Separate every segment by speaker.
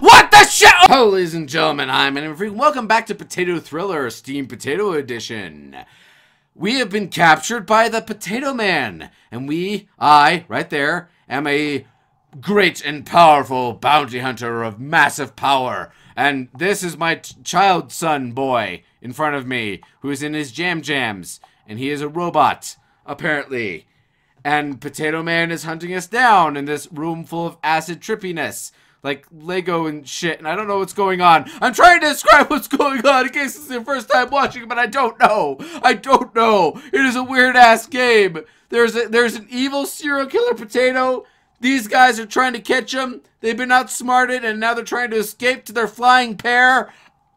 Speaker 1: What the shit? Hello, ladies and gentlemen, I'm Anime Freak. Welcome back to Potato Thriller Steamed Potato Edition. We have been captured by the Potato Man, and we, I, right there, am a great and powerful bounty hunter of massive power. And this is my child son boy in front of me, who is in his jam jams, and he is a robot, apparently. And Potato Man is hunting us down in this room full of acid trippiness like Lego and shit, and I don't know what's going on. I'm trying to describe what's going on in case it's your first time watching, but I don't know. I don't know. It is a weird ass game. There's a, there's an evil serial killer potato. These guys are trying to catch him. They've been outsmarted, and now they're trying to escape to their flying pear.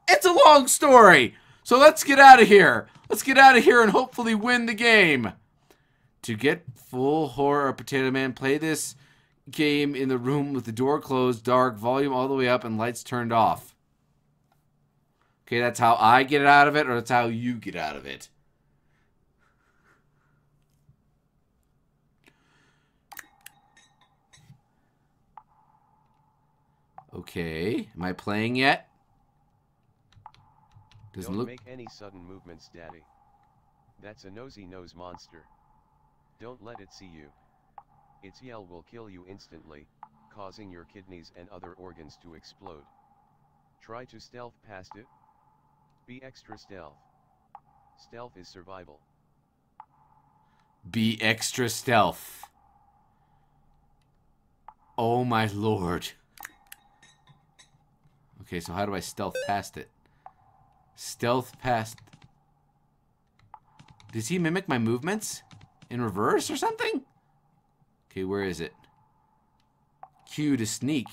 Speaker 1: It's a long story. So let's get out of here. Let's get out of here and hopefully win the game. To get full horror Potato Man, play this game in the room with the door closed, dark, volume all the way up, and lights turned off. Okay, that's how I get out of it, or that's how you get out of it. Okay, am I playing yet?
Speaker 2: Doesn't Don't look... make any sudden movements, Daddy. That's a nosy nose monster. Don't let it see you. Its yell will kill you instantly, causing your kidneys and other organs to explode. Try to stealth past it. Be extra stealth. Stealth is survival.
Speaker 1: Be extra stealth. Oh my lord. Okay, so how do I stealth past it? Stealth past... Does he mimic my movements? In reverse or something? Okay, where is it? Q to sneak.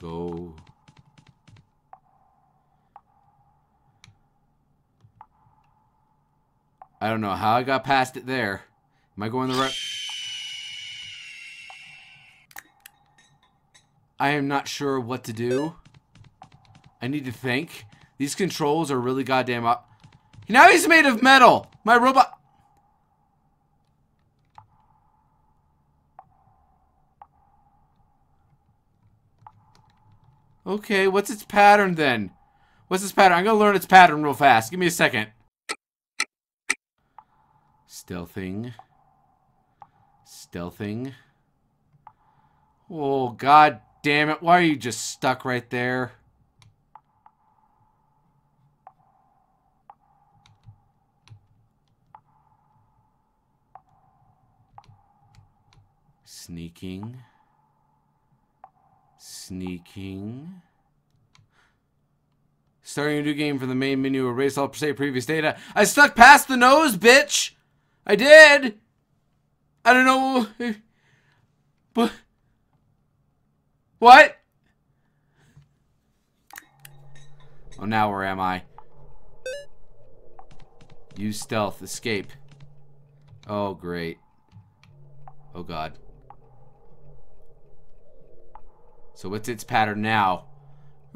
Speaker 1: Go. I don't know how I got past it there. Am I going the right... I am not sure what to do. I need to think. These controls are really goddamn up. Now he's made of metal. My robot... Okay, what's its pattern then? What's its pattern? I'm gonna learn its pattern real fast. Give me a second. Stealthing. Stealthing. Oh, god damn it. Why are you just stuck right there? Sneaking. Sneaking. Starting a new game from the main menu. Erase all say previous data. I stuck past the nose, bitch! I did! I don't know. But. What? Oh, now where am I? Use stealth. Escape. Oh, great. Oh, God. So what's its pattern now?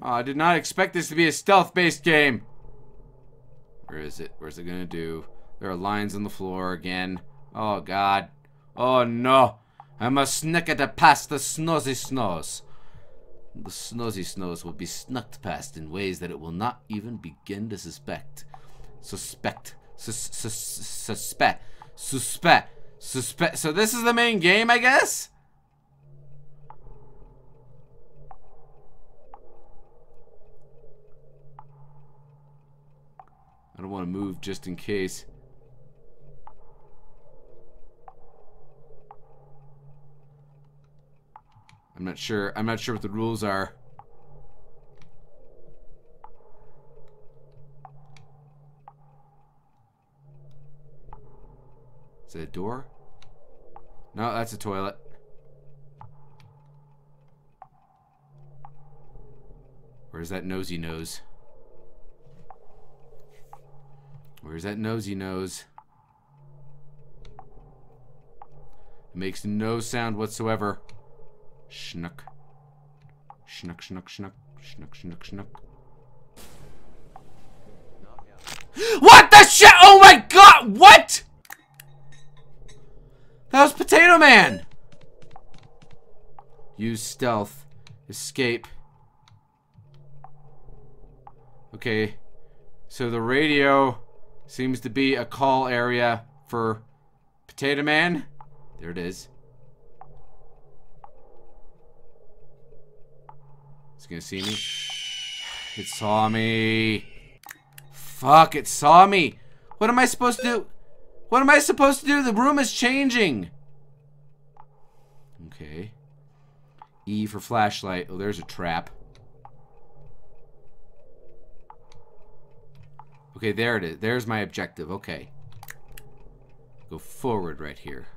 Speaker 1: Oh, I did not expect this to be a stealth-based game. Where is it? Where's it gonna do? There are lines on the floor again. Oh, God. Oh, no. I must sneak it past the snozy snows. The snozy snows will be snucked past in ways that it will not even begin to suspect. Suspect. Sus sus suspect. Suspect. Suspect. So this is the main game, I guess? I don't want to move just in case. I'm not sure. I'm not sure what the rules are. Is it a door? No, that's a toilet. Where's that nosy nose? Where's that nosy nose? It makes no sound whatsoever. Schnuck. Schnuck, schnuck, schnuck. Schnuck, schnuck, schnuck. What the shit? Oh my god! What? That was Potato Man! Use stealth. Escape. Okay. So the radio seems to be a call area for Potato Man. There it is. It's gonna see me. It saw me. Fuck, it saw me. What am I supposed to do? What am I supposed to do? The room is changing. Okay. E for flashlight. Oh, there's a trap. Okay, there it is. There's my objective. Okay. Go forward right here.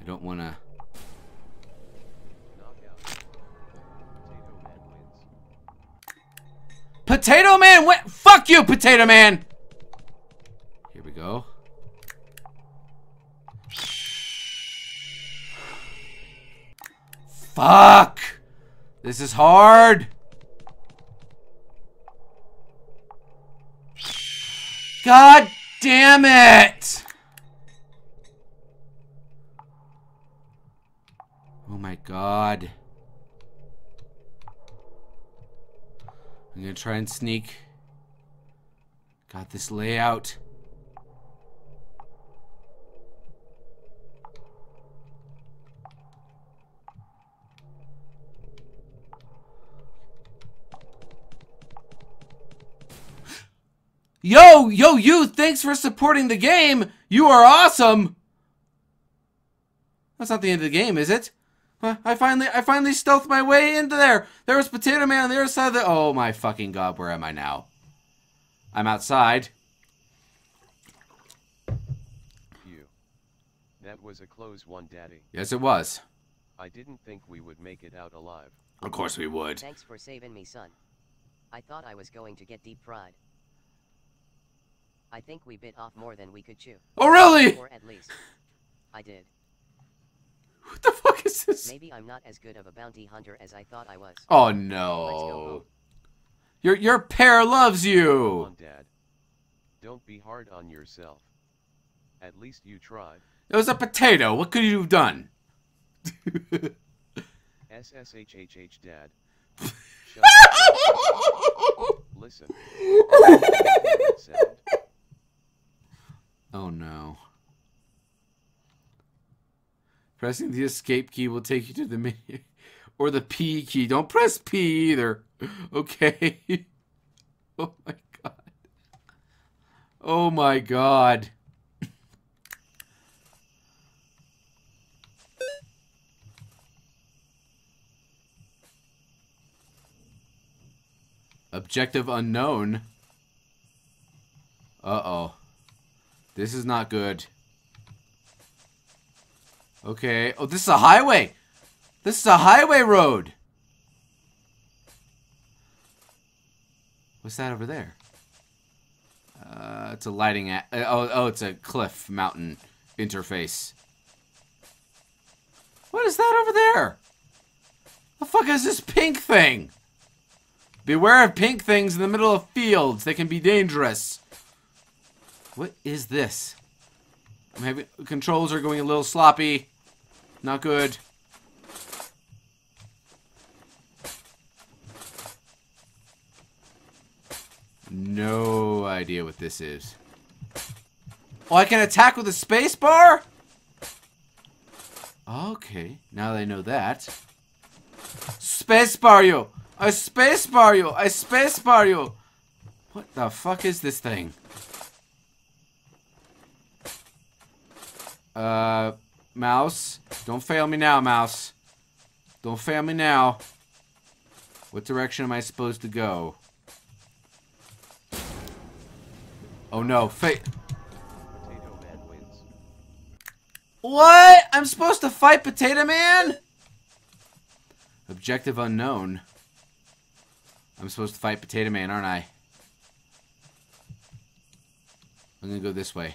Speaker 1: I don't want to...
Speaker 2: Potato Man
Speaker 1: went. Fuck you, Potato Man. Here we go. Fuck. This is hard. God damn it. Oh my god. I'm gonna try and sneak. Got this layout. Yo, yo, you, thanks for supporting the game. You are awesome. That's not the end of the game, is it? I finally, I finally stealthed my way into there. There was Potato Man on the other side of the. Oh my fucking god, where am I now? I'm outside.
Speaker 2: Phew. That was a close one, Daddy.
Speaker 1: Yes, it was.
Speaker 2: I didn't think we would make it out alive.
Speaker 1: Of course we would.
Speaker 3: Thanks for saving me, son. I thought I was going to get deep fried. I think we bit off more than we could chew.
Speaker 1: Oh really?
Speaker 3: Or at least, I did.
Speaker 1: What the fuck is this?
Speaker 3: Maybe I'm not as good of a bounty hunter as I thought I was.
Speaker 1: Oh no.
Speaker 3: home.
Speaker 1: Your your pair loves
Speaker 2: Come
Speaker 1: you.
Speaker 2: on, Dad. Don't be hard on yourself. At least you tried.
Speaker 1: It was a potato. What could you have done?
Speaker 2: SSHHH, Dad. Shut up. Listen.
Speaker 1: Oh no. Pressing the escape key will take you to the menu. Or the P key. Don't press P either. Okay. Oh my god. Oh my god. Objective unknown. Uh-oh. This is not good. Okay. Oh, this is a highway. This is a highway road. What's that over there? Uh, it's a lighting. Uh, oh, oh, it's a cliff mountain interface. What is that over there? The fuck is this pink thing? Beware of pink things in the middle of fields. They can be dangerous. What is this? I'm having controls are going a little sloppy. Not good. No idea what this is. Oh, I can attack with a space bar? Okay, now they know that. Space bar you! I space bar you! I space bar you! What the fuck is this thing? Uh, mouse. Don't fail me now, mouse. Don't fail me now. What direction am I supposed to go? Oh no, fa-
Speaker 2: Potato Man wins.
Speaker 1: What? I'm supposed to fight Potato Man? Objective unknown. I'm supposed to fight Potato Man, aren't I? I'm gonna go this way.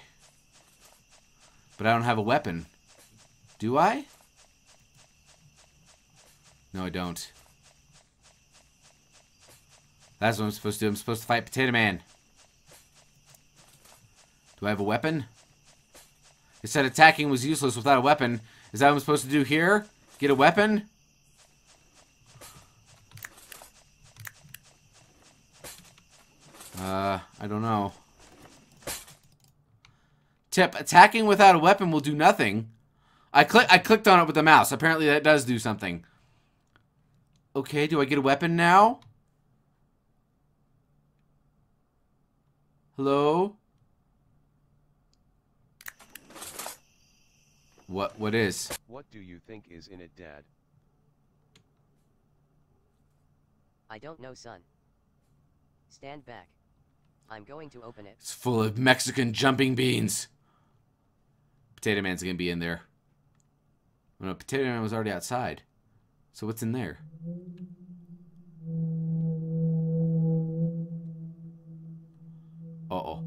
Speaker 1: But I don't have a weapon. Do I? No, I don't. That's what I'm supposed to do. I'm supposed to fight Potato Man. Do I have a weapon? It said attacking was useless without a weapon. Is that what I'm supposed to do here? Get a weapon? Uh, I don't know. Tip, attacking without a weapon will do nothing. I click I clicked on it with the mouse. Apparently that does do something. Okay, do I get a weapon now? Hello? What what is?
Speaker 2: What do you think is in it, Dad?
Speaker 3: I don't know, son. Stand back. I'm going to open it.
Speaker 1: It's full of Mexican jumping beans. Potato Man's gonna be in there. Oh, no, Potato Man was already outside. So what's in there? Uh-oh.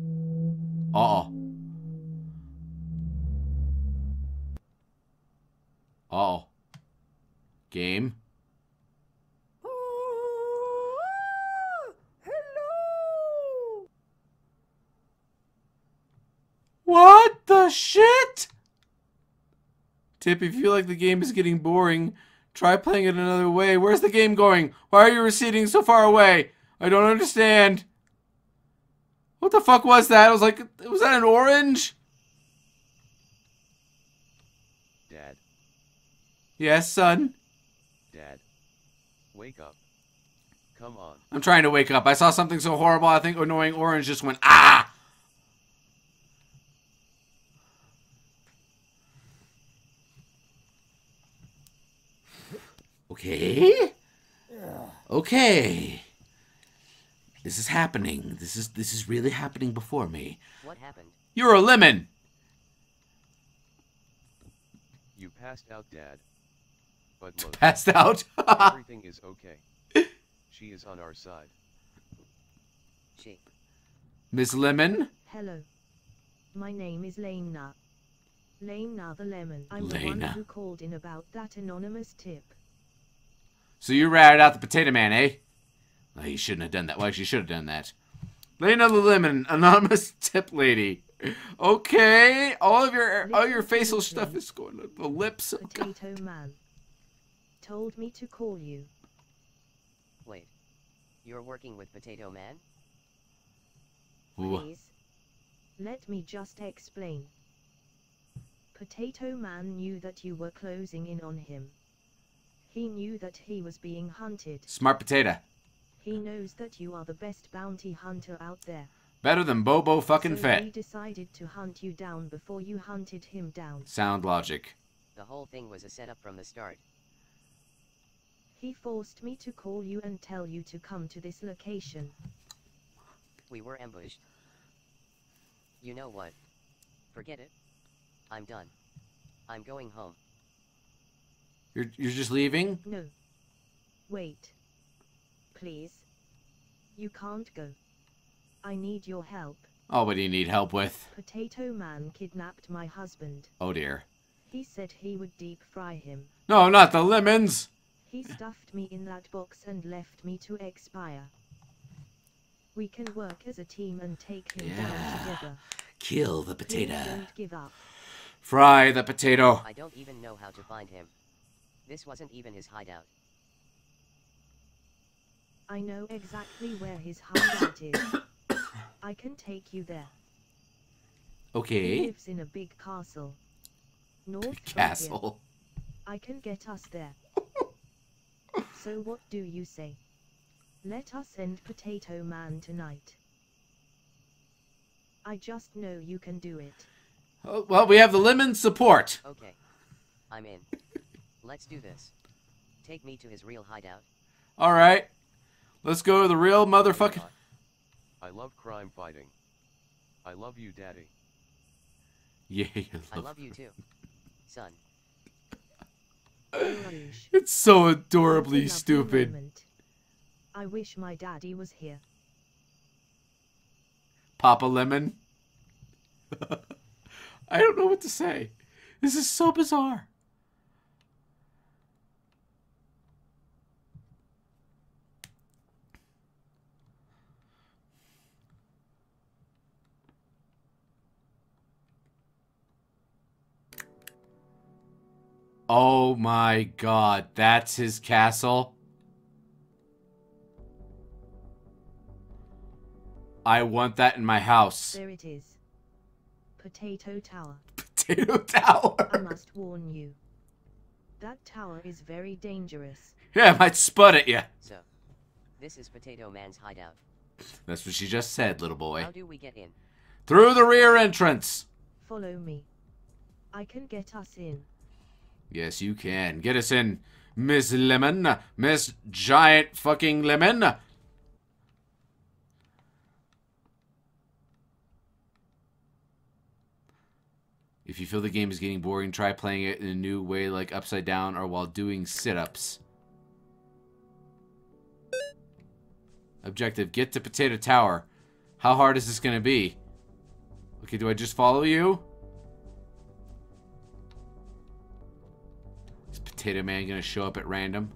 Speaker 1: Uh-oh. Uh-oh. Game. What the shit? Tip, if you feel like the game is getting boring, try playing it another way. Where's the game going? Why are you receding so far away? I don't understand. What the fuck was that? I was like, was that an orange?
Speaker 2: Dad,
Speaker 1: Yes, son.
Speaker 2: Dad. Wake up. Come on.
Speaker 1: I'm trying to wake up. I saw something so horrible, I think annoying orange just went, ah! Okay. Okay. This is happening. This is this is really happening before me.
Speaker 3: What happened?
Speaker 1: You're a lemon.
Speaker 2: You passed out, Dad. But look,
Speaker 1: Passed out.
Speaker 2: everything is okay. She is on our side.
Speaker 3: She.
Speaker 1: Miss Lemon.
Speaker 4: Hello. My name is Lena. Lena the Lemon. I'm the one
Speaker 1: Lena.
Speaker 4: who called in about that anonymous tip.
Speaker 1: So you ratted out the potato man, eh? Well, you shouldn't have done that. Well, actually, you should have done that. Lena the Lemon, anonymous tip lady. Okay, all of your all your facial stuff is going to the lips. Oh, God.
Speaker 4: Potato Man. Told me to call you.
Speaker 3: Wait. You're working with Potato Man?
Speaker 1: Ooh.
Speaker 4: Please. Let me just explain. Potato Man knew that you were closing in on him. He knew that he was being hunted.
Speaker 1: Smart potato.
Speaker 4: He knows that you are the best bounty hunter out there.
Speaker 1: Better than Boba fucking
Speaker 4: so
Speaker 1: Fett.
Speaker 4: he decided to hunt you down before you hunted him down.
Speaker 1: Sound logic.
Speaker 3: The whole thing was a setup from the start.
Speaker 4: He forced me to call you and tell you to come to this location.
Speaker 3: We were ambushed. You know what? Forget it. I'm done. I'm going home.
Speaker 1: You're you're just leaving?
Speaker 4: No. Wait. Please. You can't go. I need your help.
Speaker 1: Oh, what do you need help with?
Speaker 4: Potato Man kidnapped my husband.
Speaker 1: Oh dear.
Speaker 4: He said he would deep fry him.
Speaker 1: No, not the lemons.
Speaker 4: He stuffed me in that box and left me to expire. We can work as a team and take him
Speaker 1: Yeah.
Speaker 4: down together.
Speaker 1: Kill the
Speaker 4: Please
Speaker 1: potato.
Speaker 4: don't give up.
Speaker 1: Fry the potato.
Speaker 3: I don't even know how to find him. This wasn't even his hideout.
Speaker 4: I know exactly where his hideout is. I can take you there. Okay. He
Speaker 1: Okay.
Speaker 4: lives in a big castle. North from here.
Speaker 1: Castle.
Speaker 4: I can get us there. so what do you say? Let us end Potato Man tonight. I just know you can do it.
Speaker 1: Oh, well, we have the lemon support.
Speaker 3: Okay. I'm in. Let's do this. Take me to his real hideout.
Speaker 1: All right. Let's go to the real motherfucking.
Speaker 2: I love crime fighting. I love you, Daddy.
Speaker 1: Yeah.
Speaker 3: I love you too. Son.
Speaker 1: It's so
Speaker 4: What a
Speaker 1: adorably
Speaker 4: lovely
Speaker 1: stupid.
Speaker 4: I wish my daddy was here.
Speaker 1: Papa Lemon. I don't know what to say. This is so bizarre. Oh my god, that's his castle? I want that in my house.
Speaker 4: There it is. Potato Tower.
Speaker 1: Potato Tower?
Speaker 4: I must warn you. That tower is very dangerous.
Speaker 1: Yeah, I might spud at you.
Speaker 3: So, this is Potato Man's hideout.
Speaker 1: That's what she just said, little boy.
Speaker 3: How do we get in?
Speaker 1: Through the rear entrance.
Speaker 4: Follow me. I can get us in.
Speaker 1: Yes, you can. Get us in, Miss Lemon. Miss Giant fucking Lemon. If you feel the game is getting boring, try playing it in a new way like upside down or while doing sit-ups. Objective, get to Potato Tower. How hard is this going to be? Okay, do I just follow you? Potato Man gonna show up at random?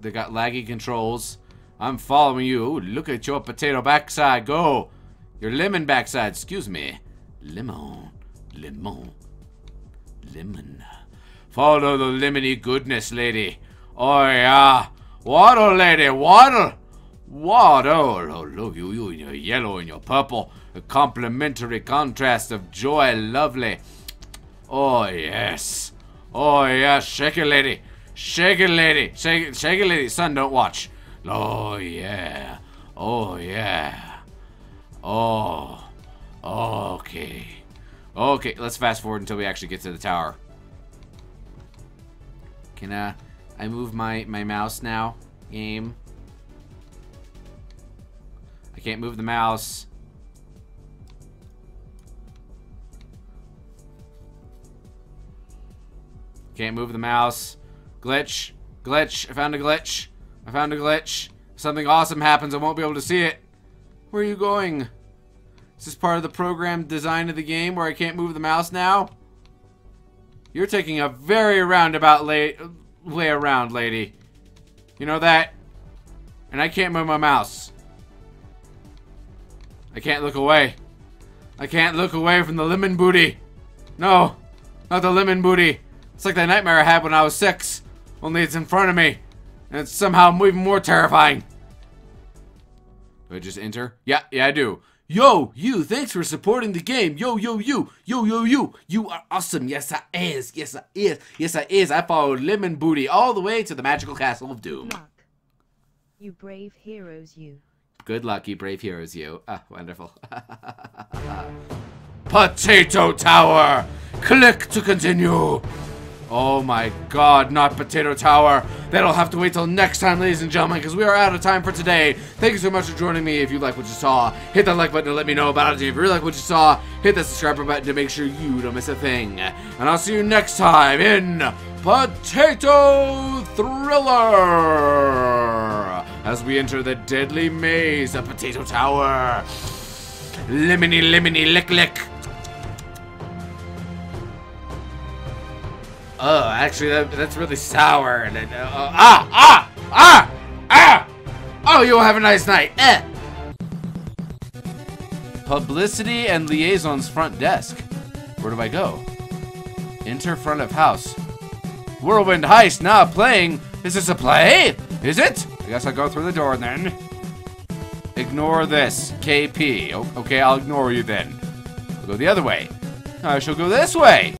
Speaker 1: They got laggy controls. I'm following you. Ooh, look at your potato backside. Go. Your lemon backside. Excuse me. Lemon. Lemon. Lemon. Follow the lemony goodness, lady. Oh, yeah. Waddle, lady. Waddle. Waddle. Oh, look, you, you in your yellow and your purple. A complementary contrast of joy. Lovely. Oh, yes. Oh, yes. Shake it, lady. Shake it, lady. Shake it, shake it, lady. Son, don't watch. Oh, yeah. Oh, yeah. Oh. Okay. Okay, let's fast forward until we actually get to the tower. Can uh, I move my, my mouse now? Game. I can't move the mouse. Can't move the mouse. Glitch. Glitch. I found a glitch. I found a glitch. Something awesome happens, I won't be able to see it. Where are you going? Is this part of the program design of the game where I can't move the mouse now? You're taking a very roundabout lay, way around, lady. You know that? And I can't move my mouse. I can't look away. I can't look away from the lemon booty. No, not the lemon booty. It's like the nightmare I had when I was six. Only it's in front of me. And it's somehow even more terrifying. Do I just enter? Yeah, yeah, I do. Yo, you, thanks for supporting the game. Yo, yo, you, yo, yo, you. You are awesome. Yes, I is. Yes, I is. Yes, I is. I followed Lemon Booty all the way to the magical castle of Doom.
Speaker 4: Luck. You brave heroes, you.
Speaker 1: Good luck, you brave heroes, you. Ah, wonderful. Potato Tower! Click to continue! Oh my god, not Potato Tower. That'll have to wait till next time, ladies and gentlemen, because we are out of time for today. Thank you so much for joining me. If you like what you saw, hit that like button to let me know about it. If you really like what you saw, hit that subscribe button to make sure you don't miss a thing. And I'll see you next time in Potato Thriller! As we enter the deadly maze of Potato Tower. Lemony, lemony, lick, lick. Oh, actually, that, that's really sour. And it, uh, ah, ah, ah, ah! Oh, you'll have a nice night. Eh. Publicity and liaisons front desk. Where do I go? Enter front of house. Whirlwind Heist now playing. Is this a play? Is it? Guess I'll go through the door then. Ignore this. KP. Okay, I'll ignore you then. I'll go the other way. I shall go this way.